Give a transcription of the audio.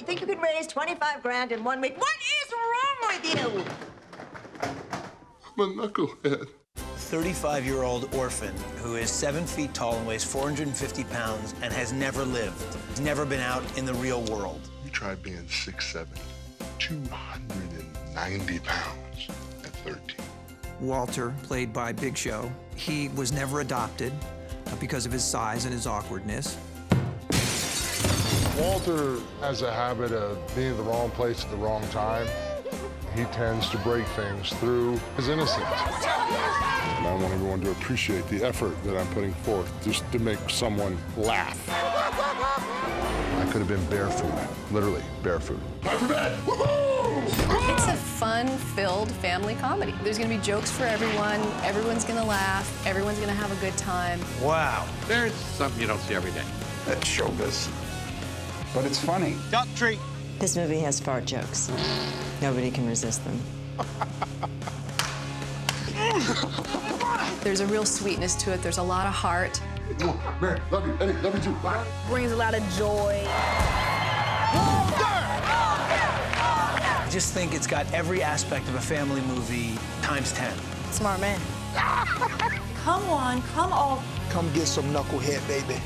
You think you can raise 25 grand in one week? What is wrong with you? I'm a knucklehead. 35 year old orphan who is seven feet tall and weighs 450 pounds and has never lived. Never been out in the real world. You try being 6'7, 290 pounds at 13. Walter, played by Big Show, he was never adopted because of his size and his awkwardness. Walter has a habit of being at the wrong place at the wrong time. He tends to break things through his innocence. And I want everyone to appreciate the effort that I'm putting forth just to make someone laugh. I could have been barefoot, literally barefoot. How for bad. It's a fun-filled family comedy. There's gonna be jokes for everyone. Everyone's gonna laugh. Everyone's gonna have a good time. Wow. There's something you don't see every day. That's showbiz. But it's funny. Duck treat. This movie has fart jokes. Nobody can resist them. There's a real sweetness to it. There's a lot of heart. Man, love you, Eddie, love you too. Bye. brings a lot of joy. I just think it's got every aspect of a family movie times 10. Smart man. Come on, come on. Come get some knucklehead, baby.